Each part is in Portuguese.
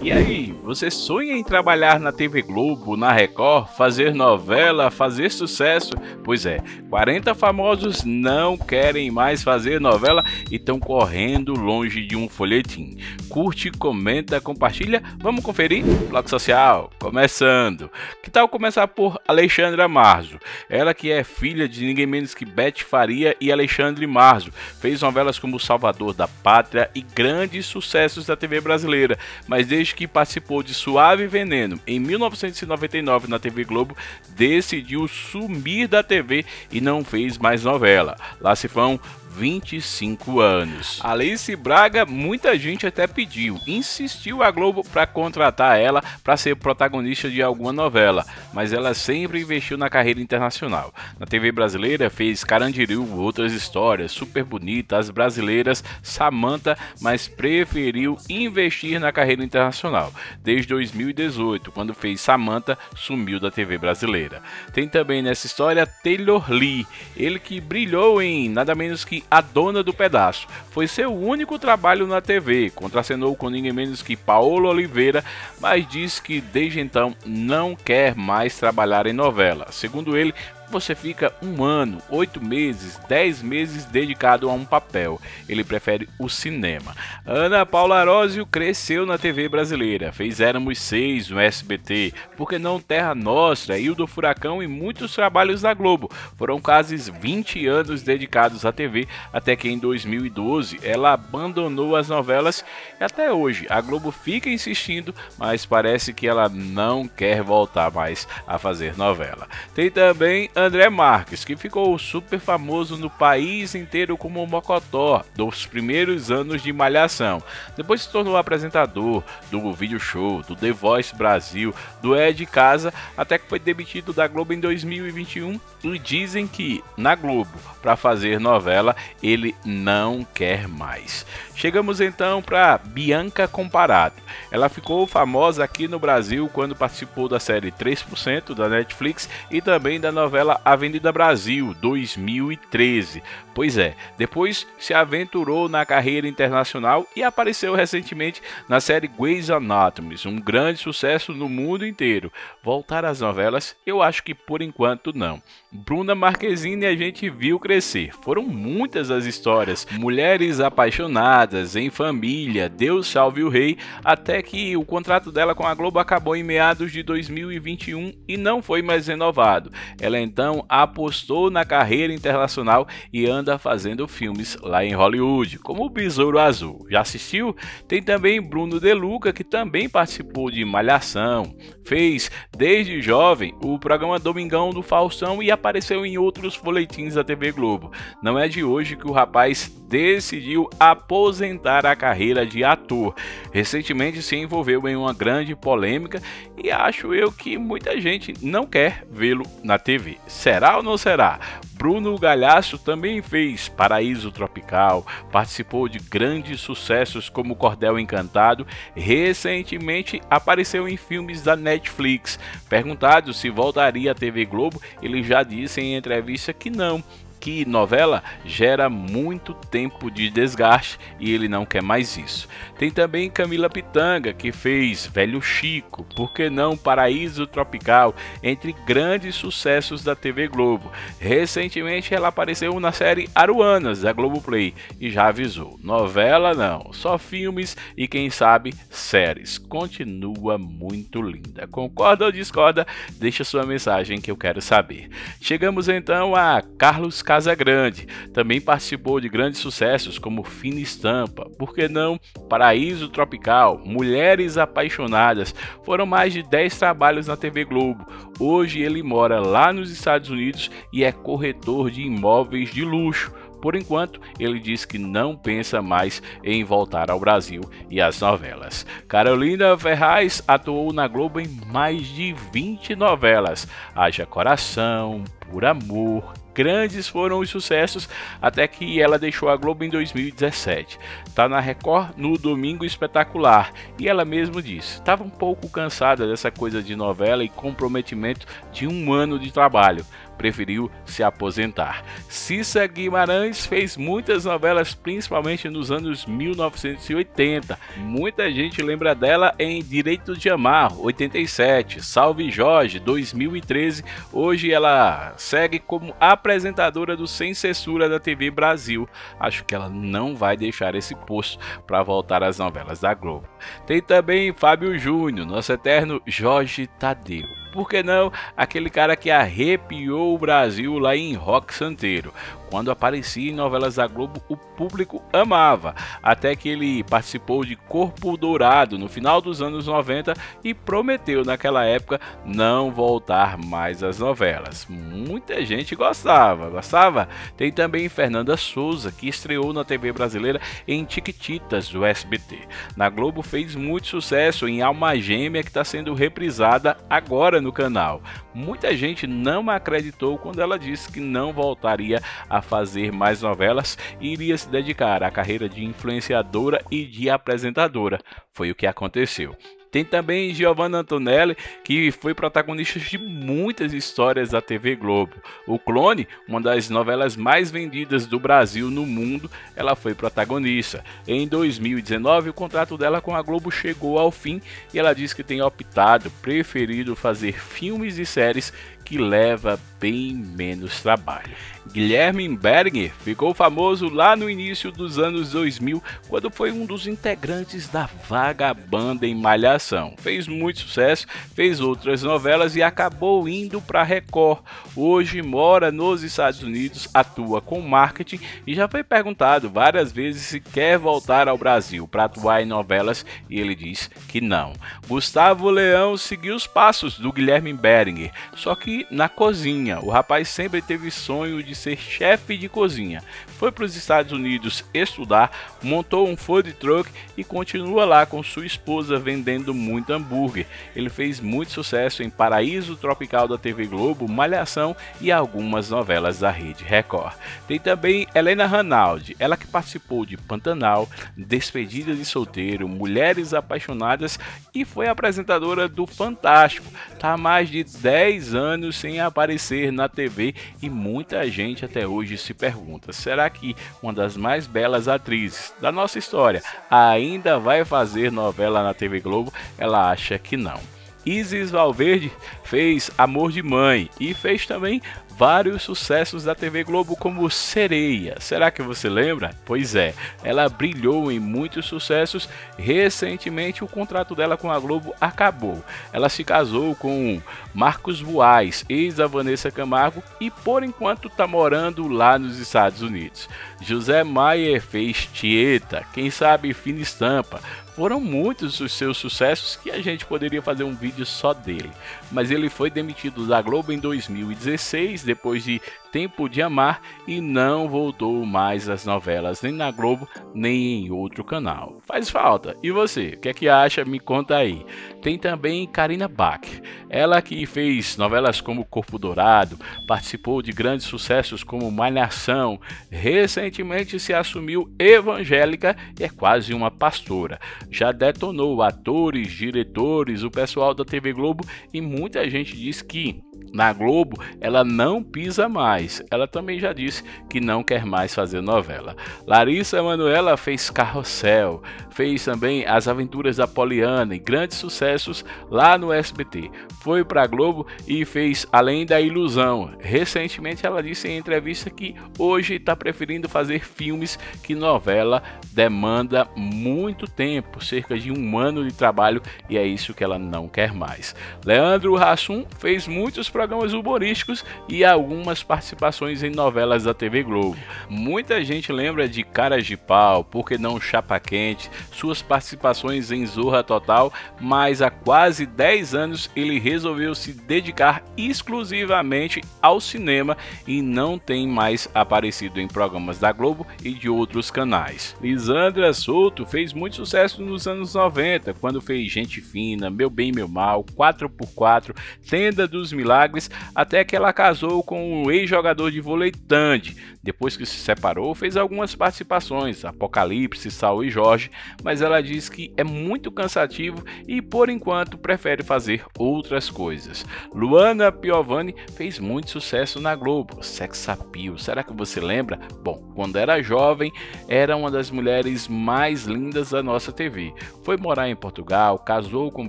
E aí, você sonha em trabalhar na TV Globo, na Record, fazer novela, fazer sucesso? Pois é, 40 famosos não querem mais fazer novela e estão correndo longe de um folhetim. Curte, comenta, compartilha. Vamos conferir? Bloco Social, começando. Que tal começar por Alexandra Marzo? Ela que é filha de ninguém menos que Beth Faria e Alexandre Marzo. Fez novelas como Salvador da Pátria e grandes sucessos da TV brasileira, mas desde que participou de Suave Veneno em 1999 na TV Globo, decidiu sumir da TV e não fez mais novela. Lá se vão 25 anos. Alice Braga, muita gente até pediu, insistiu a Globo para contratar ela para ser protagonista de alguma novela, mas ela sempre investiu na carreira internacional. Na TV brasileira fez Carandiru, outras histórias, super bonitas, as brasileiras, Samantha, mas preferiu investir na carreira internacional. Desde 2018, quando fez Samantha, sumiu da TV brasileira. Tem também nessa história Taylor Lee, ele que brilhou em nada menos que a Dona do Pedaço. Foi seu único trabalho na TV, contracenou com ninguém menos que Paulo Oliveira, mas disse que desde então não quer mais trabalhar em novela. Segundo ele, você fica um ano, oito meses, dez meses dedicado a um papel. Ele prefere o cinema. Ana Paula Arósio cresceu na TV brasileira, fez Éramos Seis no SBT, porque não Terra Nostra, Ildo Furacão e muitos trabalhos na Globo. Foram quase 20 anos dedicados à TV, até que em 2012 ela abandonou as novelas e até hoje a Globo fica insistindo, mas parece que ela não quer voltar mais a fazer novela. Tem também André Marques, que ficou super famoso no país inteiro como Mocotó dos primeiros anos de Malhação. Depois se tornou apresentador do Video Show, do The Voice Brasil, do É de Casa, até que foi demitido da Globo em 2021 e dizem que na Globo, para fazer novela, ele não quer mais. Chegamos então para Bianca Comparado. Ela ficou famosa aqui no Brasil quando participou da série 3% da Netflix e também da novela Avenida Brasil 2013. Pois é, depois se aventurou na carreira internacional e apareceu recentemente na série Grey's Anatomy, um grande sucesso no mundo inteiro. Voltar às novelas, eu acho que por enquanto não. Bruna Marquezine a gente viu crescer. Foram muitas as histórias, mulheres apaixonadas, em família, Deus salve o rei, até que o contrato dela com a Globo acabou em meados de 2021 e não foi mais renovado. Ela então apostou na carreira internacional e anda fazendo filmes lá em Hollywood, como o Besouro Azul. Já assistiu? Tem também Bruno De Luca, que também participou de Malhação, fez desde jovem o programa Domingão do Faustão e apareceu em outros folhetins da TV Globo. Não é de hoje que o rapaz decidiu aposentar a carreira de ator. Recentemente se envolveu em uma grande polêmica e acho eu que muita gente não quer vê-lo na TV. Será ou não será? Bruno Galhaço também fez Paraíso Tropical, participou de grandes sucessos como Cordel Encantado, recentemente apareceu em filmes da Netflix. Perguntado se voltaria à TV Globo, ele já disse em entrevista que não, que novela gera muito tempo de desgaste e ele não quer mais isso. Tem também Camila Pitanga, que fez Velho Chico, por que não Paraíso Tropical, entre grandes sucessos da TV Globo. Recentemente ela apareceu na série Aruanas, da Globoplay, e já avisou: novela não, só filmes e quem sabe séries. Continua muito linda. Concorda ou discorda? Deixa sua mensagem que eu quero saber. Chegamos então a Carlos Casa Grande. Também participou de grandes sucessos como Fina Estampa, por que não Paraíso Tropical, Mulheres Apaixonadas. Foram mais de 10 trabalhos na TV Globo. Hoje ele mora lá nos Estados Unidos e é corretor de imóveis de luxo. Por enquanto, ele diz que não pensa mais em voltar ao Brasil e às novelas. Carolina Ferraz atuou na Globo em mais de 20 novelas. Haja Coração, Por Amor, grandes foram os sucessos até que ela deixou a Globo em 2017. Tá na Record no Domingo Espetacular e ela mesma disse: estava um pouco cansada dessa coisa de novela e comprometimento de um ano de trabalho, preferiu se aposentar. Cissa Guimarães fez muitas novelas, principalmente nos anos 1980. Muita gente lembra dela em Direito de Amar, 87, Salve Jorge, 2013. Hoje ela segue como apresentadora do Sem Censura da TV Brasil. Acho que ela não vai deixar esse posto para voltar às novelas da Globo. Tem também Fábio Júnior, nosso eterno Jorge Tadeu por que não aquele cara que arrepiou o Brasil lá em Rock Santeiro? Quando aparecia em novelas da Globo, o público amava, até que ele participou de Corpo Dourado no final dos anos 90 e prometeu naquela época não voltar mais às novelas. Muita gente gostava, gostava. Tem também Fernanda Souza, que estreou na TV brasileira em Tiquititas do SBT. Na Globo fez muito sucesso em Alma Gêmea, que está sendo reprisada agora no canal. Muita gente não acreditou quando ela disse que não voltaria a fazer mais novelas e iria se dedicar à carreira de influenciadora e de apresentadora. Foi o que aconteceu. Tem também Giovanna Antonelli, que foi protagonista de muitas histórias da TV Globo. O Clone, uma das novelas mais vendidas do Brasil no mundo, ela foi protagonista. Em 2019, o contrato dela com a Globo chegou ao fim e ela disse que tem optado, preferido fazer filmes e séries que leva bem menos trabalho. Guilherme Berger ficou famoso lá no início dos anos 2000, quando foi um dos integrantes da Vagabanda em Malhação. Fez muito sucesso, fez outras novelas e acabou indo para Record. Hoje mora nos Estados Unidos, atua com marketing e já foi perguntado várias vezes se quer voltar ao Brasil para atuar em novelas e ele diz que não. Gustavo Leão seguiu os passos do Guilherme Berger, só que na cozinha. O rapaz sempre teve sonho de ser chefe de cozinha. Foi para os Estados Unidos estudar, montou um food truck e continua lá com sua esposa vendendo muito hambúrguer. Ele fez muito sucesso em Paraíso Tropical da TV Globo, Malhação e algumas novelas da Rede Record. Tem também Helena Ranaldi, ela que participou de Pantanal, Despedida de Solteiro, Mulheres Apaixonadas e foi apresentadora do Fantástico. Tá há mais de 10 anos anos sem aparecer na TV e muita gente até hoje se pergunta: será que uma das mais belas atrizes da nossa história ainda vai fazer novela na TV Globo? Ela acha que não. Isis Valverde fez Amor de Mãe e fez também vários sucessos da TV Globo como Sereia. Será que você lembra? Pois é, ela brilhou em muitos sucessos. Recentemente o contrato dela com a Globo acabou. Ela se casou com Marcos Buais, ex da Vanessa Camargo, e por enquanto está morando lá nos Estados Unidos. José Maier fez Tieta, quem sabe Fina Estampa, foram muitos os seus sucessos que a gente poderia fazer um vídeo só dele. Mas ele foi demitido da Globo em 2016, depois de Tempo de Amar, e não voltou mais às novelas, nem na Globo, nem em outro canal. Faz falta. E você, o que é que acha? Me conta aí. Tem também Karina Bach, ela que fez novelas como Corpo Dourado, participou de grandes sucessos como Malhação, recentemente se assumiu evangélica e é quase uma pastora já detonou atores, diretores, o pessoal da TV Globo e muita gente diz que na Globo ela não pisa mais. Ela também já disse que não quer mais fazer novela. Larissa Manoela fez Carrossel, fez também As Aventuras da Poliana e grandes sucessos lá no SBT. Foi para a Globo e fez Além da Ilusão. Recentemente ela disse em entrevista que hoje está preferindo fazer filmes que novela demanda muito tempo, cerca de um ano de trabalho e é isso que ela não quer mais. Leandro Hassum fez muitos programas humorísticos e algumas participações em novelas da TV Globo. Muita gente lembra de Caras de Pau, Porque Não Chapa Quente, suas participações em Zorra Total, mas há quase 10 anos ele resolveu se dedicar exclusivamente ao cinema e não tem mais aparecido em programas da Globo e de outros canais. Lisandra Souto fez muito sucesso nos anos 90, quando fez Gente Fina, Meu Bem Meu Mal, 4x4, Tenda dos Milagres Milagres, até que ela casou com o ex-jogador de vôlei Tandy. Depois que se separou, fez algumas participações, Apocalipse, Saul e Jorge, mas ela diz que é muito cansativo e por enquanto prefere fazer outras coisas. Luana Piovani fez muito sucesso na Globo, Sex Appeal, será que você lembra? Bom, quando era jovem, era uma das mulheres mais lindas da nossa TV. Foi morar em Portugal, casou com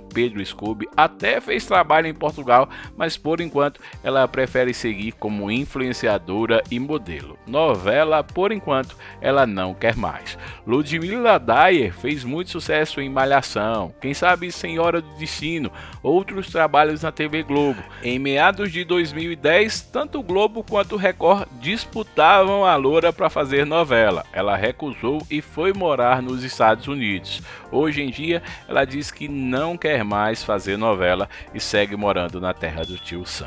Pedro Scooby, até fez trabalho em Portugal, mas por enquanto ela prefere seguir como influenciadora e modelo. Novela, por enquanto, ela não quer mais. Ludmilla Dyer fez muito sucesso em Malhação, quem sabe Senhora do Destino, outros trabalhos na TV Globo. Em meados de 2010, tanto Globo quanto Record disputavam a loura para fazer novela. Ela recusou e foi morar nos Estados Unidos. Hoje em dia, ela diz que não quer mais fazer novela e segue morando na terra do tio Sam.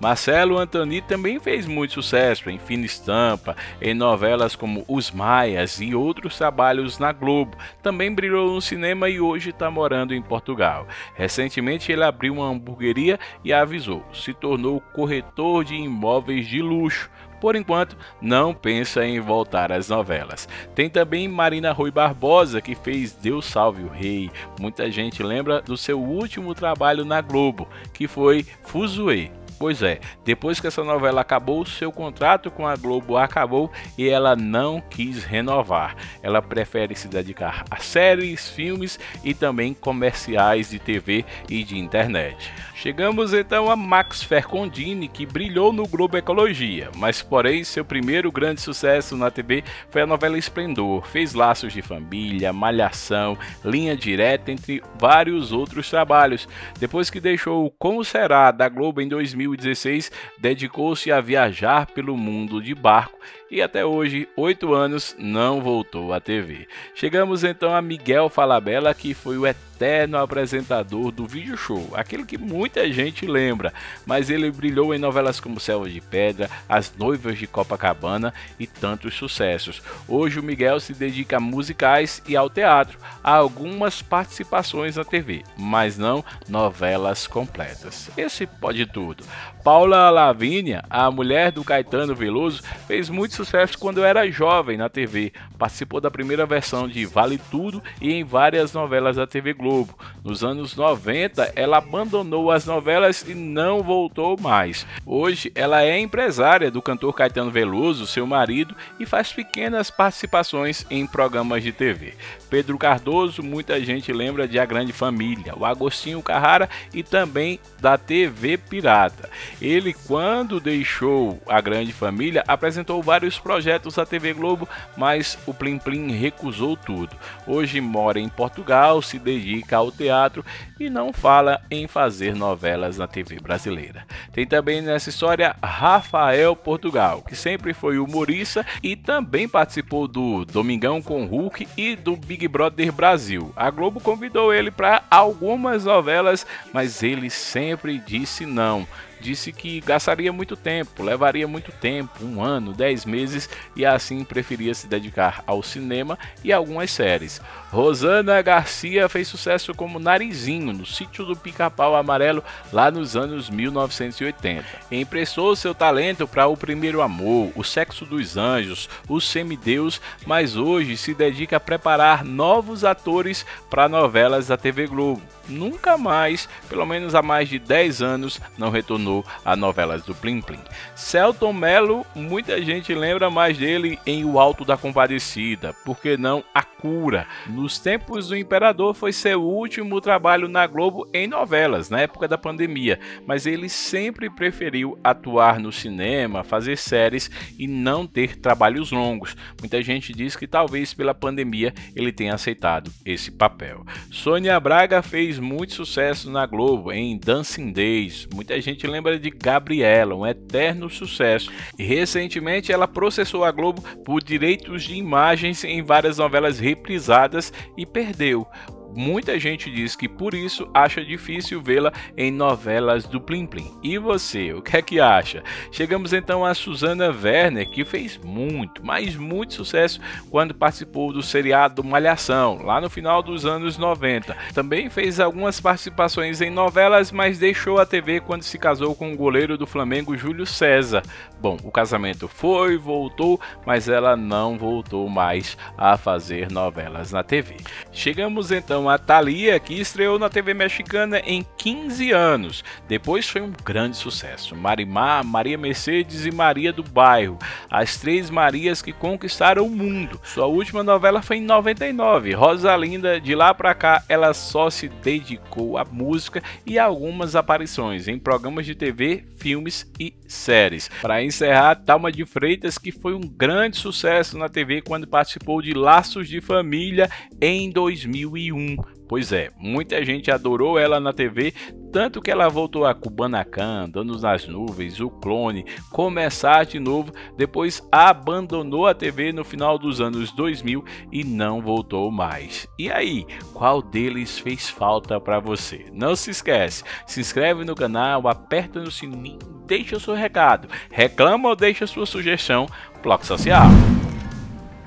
Marcelo Antoni também fez muito sucesso em Fina Estampa, em novelas como Os Maias e outros trabalhos na Globo. Também brilhou no cinema e hoje está morando em Portugal. Recentemente ele abriu uma hamburgueria e avisou, se tornou corretor de imóveis de luxo por enquanto, não pensa em voltar às novelas. Tem também Marina Rui Barbosa, que fez Deus Salve o Rei. Muita gente lembra do seu último trabalho na Globo, que foi Fuzue. Pois é, depois que essa novela acabou, seu contrato com a Globo acabou e ela não quis renovar. Ela prefere se dedicar a séries, filmes e também comerciais de TV e de internet. Chegamos então a Max Fercondini, que brilhou no Globo Ecologia, mas porém seu primeiro grande sucesso na TV foi a novela Esplendor. Fez Laços de Família, Malhação, Linha Direta, entre vários outros trabalhos. Depois que deixou Como Será da Globo em 2016, dedicou-se a viajar pelo mundo de barco e até hoje, oito anos, não voltou à TV. Chegamos então a Miguel Falabella, que foi o eterno apresentador do vídeo show, aquele que muita gente lembra, mas ele brilhou em novelas como Selva de Pedra, As Noivas de Copacabana e tantos sucessos. Hoje o Miguel se dedica a musicais e ao teatro, a algumas participações na TV, mas não novelas completas. Esse pode tudo. Paula Lavínia, a mulher do Caetano Veloso, fez muito sucesso quando era jovem na TV. Participou da primeira versão de Vale Tudo e em várias novelas da TV Globo. Nos anos 90, ela abandonou as novelas e não voltou mais. Hoje, ela é empresária do cantor Caetano Veloso, seu marido, e faz pequenas participações em programas de TV. Pedro Cardoso, muita gente lembra de A Grande Família, o Agostinho Carrara e também da TV Pirata. Ele, quando deixou A Grande Família, apresentou vários projetos à TV Globo, mas o Plim Plim recusou tudo. Hoje mora em Portugal, se dedica ao teatro e não fala em fazer novelas na TV brasileira. Tem também nessa história Rafael Portugal, que sempre foi humorista e também participou do Domingão com Hulk e do Big Brother Brasil. A Globo convidou ele para algumas novelas, mas ele sempre disse não disse que gastaria muito tempo, levaria muito tempo, um ano, dez meses, e assim preferia se dedicar ao cinema e algumas séries. Rosana Garcia fez sucesso como Narizinho no sítio do Pica-Pau Amarelo lá nos anos 1980. Emprestou seu talento para O Primeiro Amor, O Sexo dos Anjos, O Semideus, mas hoje se dedica a preparar novos atores para novelas da TV Globo. Nunca mais, pelo menos há mais de 10 anos, não retornou a novelas do Plim Plim. Celton Mello, muita gente lembra mais dele em O Alto da Compadecida, porque não A Cura. Nos tempos do Imperador foi seu último trabalho na Globo em novelas, na época da pandemia, mas ele sempre preferiu atuar no cinema, fazer séries e não ter trabalhos longos. Muita gente diz que talvez pela pandemia ele tenha aceitado esse papel. Sônia Braga fez muito sucesso na Globo em Dancing Days. Muita gente lembra de Gabriela, um eterno sucesso. E recentemente ela processou a Globo por direitos de imagens em várias novelas reprisadas e perdeu. Muita gente diz que por isso acha difícil vê-la em novelas do Plim Plim. E você, o que é que acha? Chegamos então a Susana Werner, que fez muito, mas muito sucesso quando participou do seriado Malhação, lá no final dos anos 90. Também fez algumas participações em novelas, mas deixou a TV quando se casou com o goleiro do Flamengo, Júlio César. Bom, o casamento foi, voltou, mas ela não voltou mais a fazer novelas na TV. Chegamos então a Thalia, que estreou na TV mexicana em 15 anos. Depois foi um grande sucesso. Marimar, Maria Mercedes e Maria do Bairro, as três Marias que conquistaram o mundo. Sua última novela foi em 99. Rosalinda, de lá para cá, ela só se dedicou à música e a algumas aparições em programas de TV, filmes e séries. Para encerrar, Talma de Freitas, que foi um grande sucesso na TV quando participou de Laços de Família em 2001. Pois é, muita gente adorou ela na TV, tanto que ela voltou a Kubanacan, Danos nas Nuvens, O Clone, Começar de Novo, depois abandonou a TV no final dos anos 2000 e não voltou mais. E aí, qual deles fez falta para você? Não se esquece, se inscreve no canal, aperta no sininho, deixa o seu recado, reclama ou deixa sua sugestão, Bloco Social.